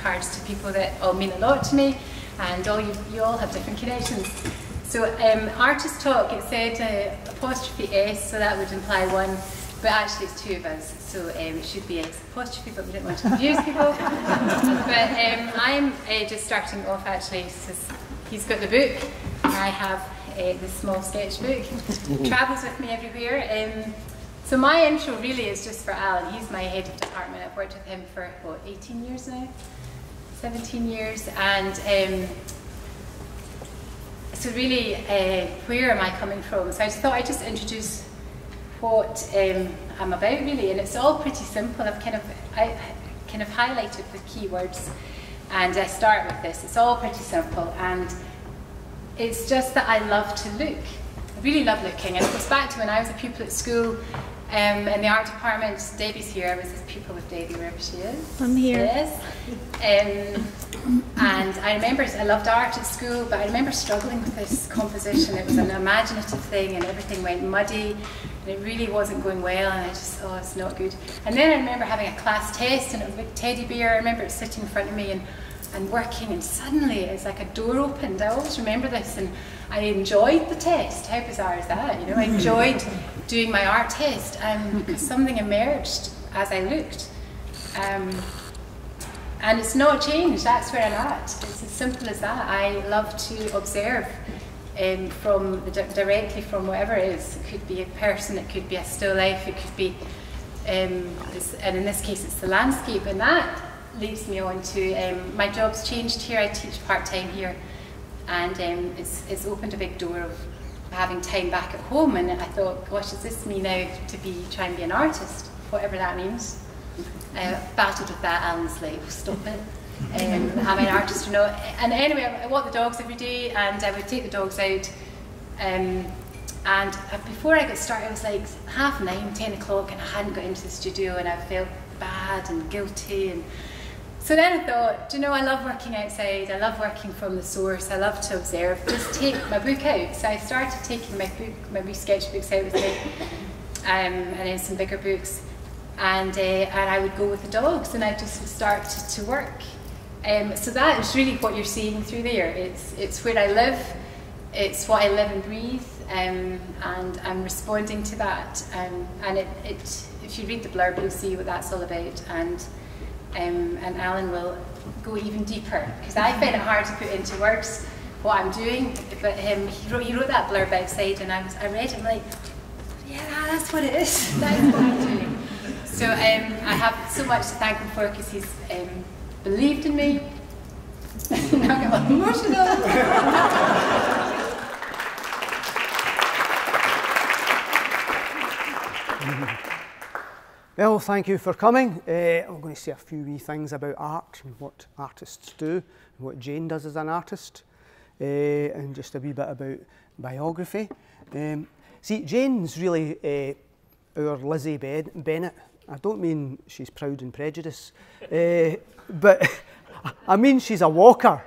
cards to people that all mean a lot to me, and all you, you all have different connections. So um, artist talk, it said uh, apostrophe S, so that would imply one, but actually it's two of us, so um, it should be S apostrophe, but we don't want to confuse people. but um, I'm uh, just starting off actually, he's got the book, and I have uh, this small sketchbook, travels with me everywhere. Um, so my intro really is just for Alan. He's my head of department. I've worked with him for, what, 18 years now? 17 years. And um, so really, uh, where am I coming from? So I just thought I'd just introduce what um, I'm about really. And it's all pretty simple. I've kind of, I kind of highlighted the keywords. And I start with this. It's all pretty simple. And it's just that I love to look. I really love looking. And it goes back to when I was a pupil at school um, in the art department, Debbie's here. I was his pupil with Debbie, wherever she is. I'm here. Yes. Um, and I remember I loved art at school, but I remember struggling with this composition. It was an imaginative thing, and everything went muddy, and it really wasn't going well. And I just, thought, oh, it's not good. And then I remember having a class test, and it was a big teddy bear. I remember it sitting in front of me, and and working, and suddenly it's like a door opened. I always remember this, and I enjoyed the test. How bizarre is that? You know, I enjoyed doing my art test um, because something emerged as I looked. Um, and it's not changed, that's where I'm at. It's as simple as that. I love to observe um, from the, directly from whatever it is. It could be a person, it could be a still life, it could be, um, and in this case it's the landscape. And that leads me on to, um, my job's changed here, I teach part-time here. And um, it's, it's opened a big door of having time back at home and I thought, gosh, does this mean now to be try and be an artist, whatever that means. Uh, battled with that, Alan's like, stop it. Um, am I an artist or not? And anyway, I walk the dogs every day and I would take the dogs out. Um, and before I got started, it was like half nine, ten o'clock, and I hadn't got into the studio and I felt bad and guilty and so then I thought, do you know, I love working outside, I love working from the source, I love to observe, just take my book out. So I started taking my book, my wee sketchbooks out with me, um, and then some bigger books, and, uh, and I would go with the dogs and I just start to, to work. Um, so that is really what you're seeing through there. It's, it's where I live, it's what I live and breathe, um, and I'm responding to that. Um, and it, it, if you read the blurb, you'll see what that's all about. And um, and Alan will go even deeper because I find it hard to put into words what I'm doing. But um, he, wrote, he wrote that blurb outside, and I was I read it like, yeah, that's what it is. That's what I'm doing. So um, I have so much to thank him for because he's um, believed in me. now I get emotional. Well, thank you for coming. Uh, I'm going to say a few wee things about art and what artists do and what Jane does as an artist uh, and just a wee bit about biography. Um, see, Jane's really uh, our Lizzie ben Bennet. I don't mean she's proud and prejudiced, but I mean she's a walker.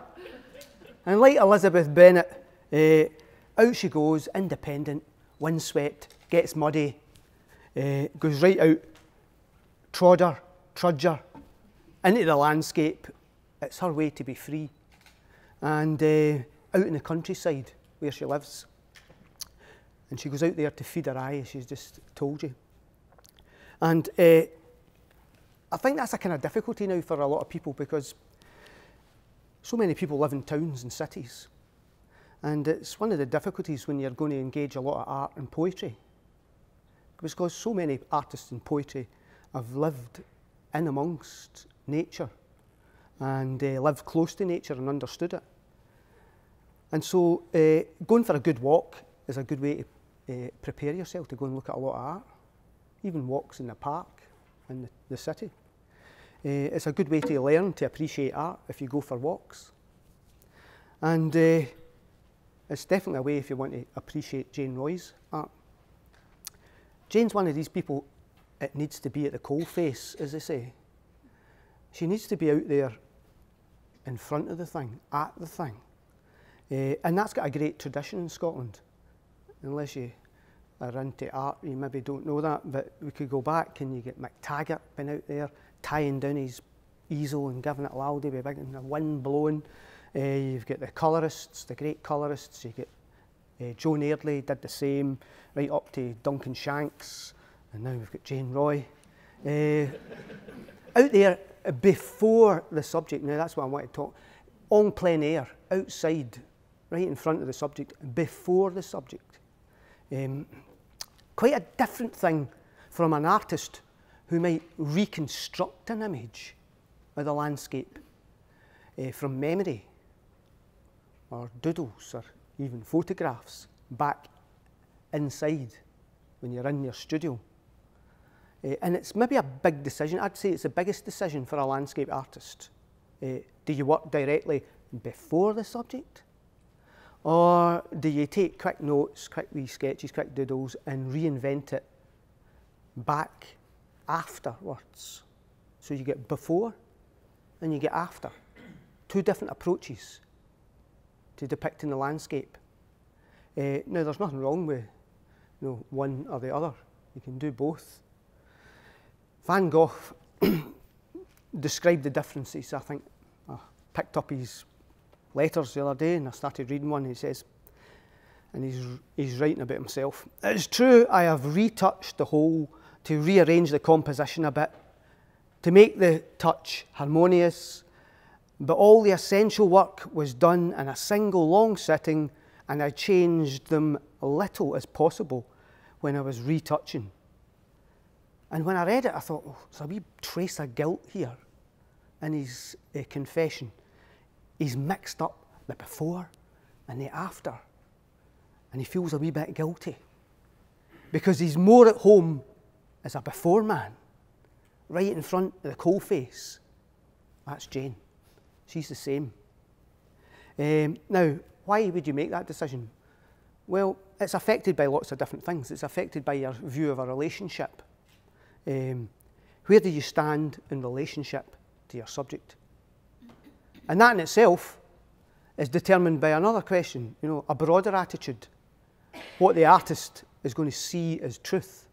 And like Elizabeth Bennet, uh, out she goes, independent, windswept, gets muddy, goes right out trodder, trudger into the landscape. It's her way to be free. And uh, out in the countryside where she lives. And she goes out there to feed her eye, as she's just told you. And uh, I think that's a kind of difficulty now for a lot of people because so many people live in towns and cities. And it's one of the difficulties when you're going to engage a lot of art and poetry. Because so many artists and poetry I've lived in amongst nature and uh, lived close to nature and understood it. And so uh, going for a good walk is a good way to uh, prepare yourself to go and look at a lot of art, even walks in the park in the, the city. It's a good way to learn to appreciate art if you go for walks. And it's definitely a way if you want to appreciate Jane Roy's art. Jane's one of these people it needs to be at the coal face, as they say. She needs to be out there in front of the thing, at the thing. Uh, and that's got a great tradition in Scotland. Unless you are into art, you maybe don't know that, but we could go back and you get McTaggart been out there tying down his easel and giving it a loudy with big and the wind blowing. Uh, you've got the colourists, the great colourists. You get uh, Joan Eardley did the same, right up to Duncan Shanks, and now we've got Jane Roy. Uh, out there before the subject, now that's what I want to talk, on plein air, outside, right in front of the subject, before the subject. Um, quite a different thing from an artist who might reconstruct an image of the landscape uh, from memory or doodles or even photographs back inside when you're in your studio. Uh, and it's maybe a big decision. I'd say it's the biggest decision for a landscape artist. Uh, do you work directly before the subject? Or do you take quick notes, quick wee sketches, quick doodles and reinvent it back afterwards? So you get before and you get after. Two different approaches to depicting the landscape. Uh, now, there's nothing wrong with you know, one or the other. You can do both. Van Gogh described the differences. I think I picked up his letters the other day and I started reading one. He says, and he's, he's writing about himself. It's true, I have retouched the whole to rearrange the composition a bit, to make the touch harmonious, but all the essential work was done in a single long sitting, and I changed them little as possible when I was retouching. And when I read it, I thought, oh, there's a wee trace of guilt here in his uh, confession. He's mixed up the before and the after, and he feels a wee bit guilty because he's more at home as a before man, right in front of the coal face. That's Jane. She's the same. Um, now, why would you make that decision? Well, it's affected by lots of different things. It's affected by your view of a relationship. Um, where do you stand in relationship to your subject? And that in itself is determined by another question, you know, a broader attitude. What the artist is going to see as truth.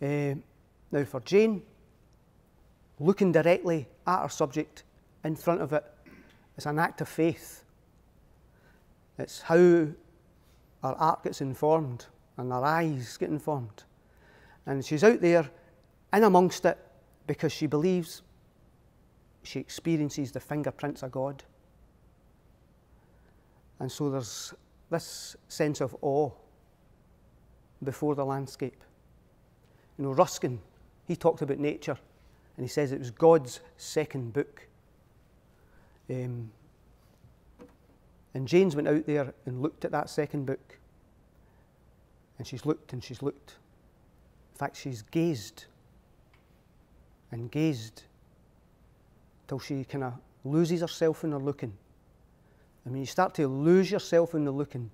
Um, now, for Jane, looking directly at her subject in front of. It's an act of faith. It's how our art gets informed and our eyes get informed. And she's out there in amongst it because she believes she experiences the fingerprints of God. And so there's this sense of awe before the landscape. You know, Ruskin, he talked about nature and he says it was God's second book. Um, and Jane's went out there and looked at that second book. And she's looked and she's looked. In fact, she's gazed and gazed till she kind of loses herself in her looking. And when you start to lose yourself in the looking,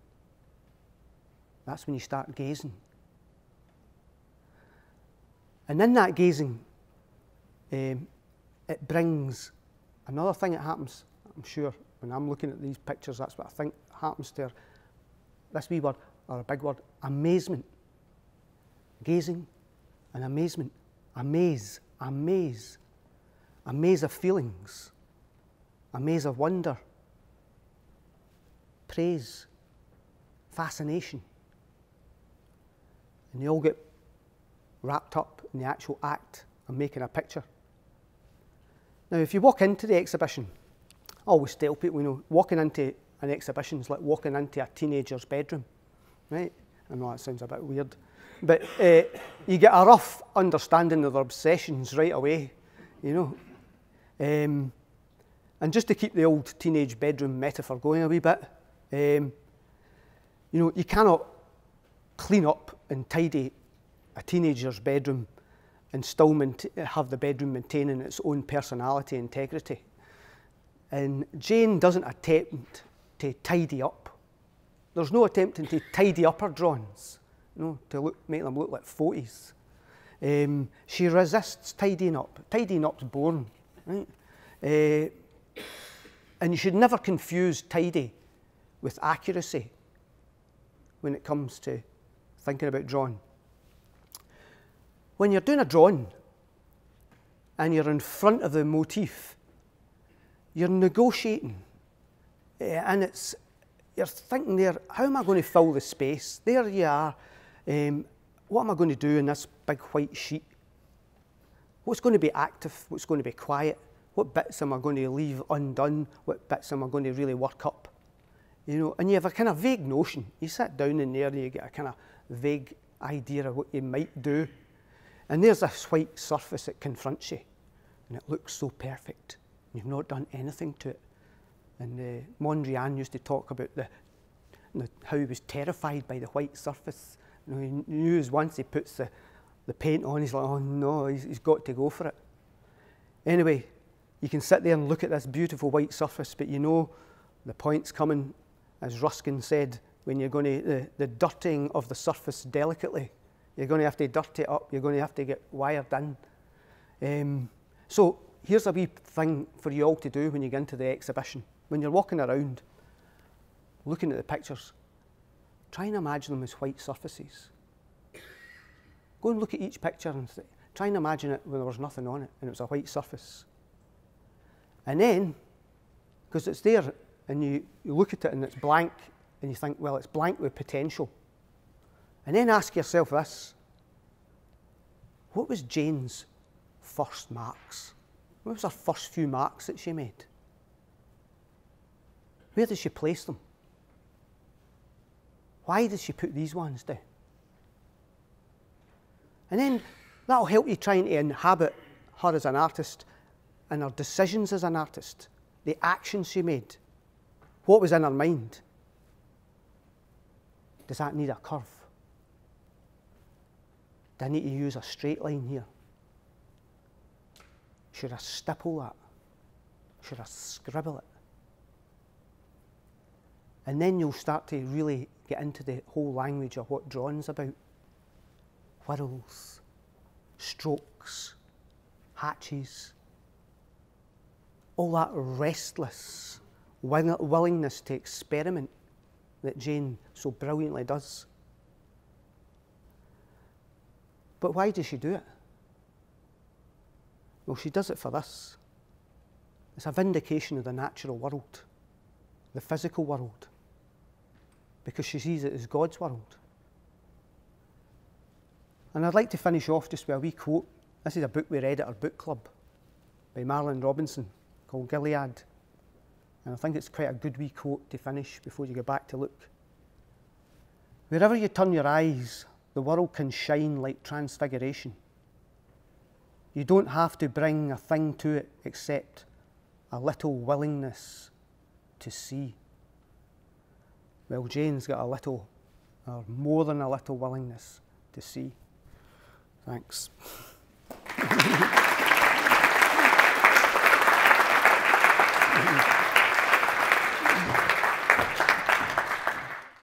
that's when you start gazing. And in that gazing, um, it brings Another thing that happens, I'm sure, when I'm looking at these pictures, that's what I think happens to her. This wee word, or a big word, amazement. Gazing and amazement. Amaze, amaze. A maze of feelings. A maze of wonder. Praise. Fascination. And they all get wrapped up in the actual act of making a picture. Now, if you walk into the exhibition, I always tell people, you know, walking into an exhibition is like walking into a teenager's bedroom, right? I know that sounds a bit weird, but uh, you get a rough understanding of their obsessions right away, you know. Um, and just to keep the old teenage bedroom metaphor going a wee bit, um, you know, you cannot clean up and tidy a teenager's bedroom and still have the bedroom maintaining its own personality integrity. And Jane doesn't attempt to tidy up. There's no attempting to tidy up her drawings, you know, to look, make them look like 40s. Um, she resists tidying up. Tidying up's boring, right? Uh, and you should never confuse tidy with accuracy when it comes to thinking about drawing when you're doing a drawing, and you're in front of the motif, you're negotiating. Uh, and it's, you're thinking there, how am I going to fill the space? There you are. Um, what am I going to do in this big white sheet? What's going to be active? What's going to be quiet? What bits am I going to leave undone? What bits am I going to really work up? You know, and you have a kind of vague notion. You sit down in there and you get a kind of vague idea of what you might do. And there's this white surface that confronts you, and it looks so perfect. You've not done anything to it. And uh, Mondrian used to talk about the, the, how he was terrified by the white surface. You know, he knew once he puts the, the paint on, he's like, oh no, he's, he's got to go for it. Anyway, you can sit there and look at this beautiful white surface, but you know the point's coming, as Ruskin said, when you're going to, the, the dirtying of the surface delicately. You're going to have to dirt it up, you're going to have to get wired in. Um, so here's a wee thing for you all to do when you get into the exhibition. When you're walking around, looking at the pictures, try and imagine them as white surfaces. Go and look at each picture and try and imagine it when there was nothing on it and it was a white surface. And then, because it's there and you, you look at it and it's blank and you think, well, it's blank with potential. And then ask yourself this what was Jane's first marks? What was her first few marks that she made? Where did she place them? Why did she put these ones down? And then that'll help you trying to inhabit her as an artist and her decisions as an artist, the actions she made, what was in her mind. Does that need a curve? Do I need to use a straight line here? Should I stipple that? Should I scribble it? And then you'll start to really get into the whole language of what drawing's about. Whirls, strokes, hatches, all that restless willingness to experiment that Jane so brilliantly does. But why does she do it? Well, she does it for this. It's a vindication of the natural world, the physical world, because she sees it as God's world. And I'd like to finish off just with a wee quote. This is a book we read at our book club by Marilynne Robinson called Gilead. And I think it's quite a good wee quote to finish before you go back to look. Wherever you turn your eyes, the world can shine like transfiguration. You don't have to bring a thing to it except a little willingness to see. Well, Jane's got a little, or more than a little willingness to see. Thanks.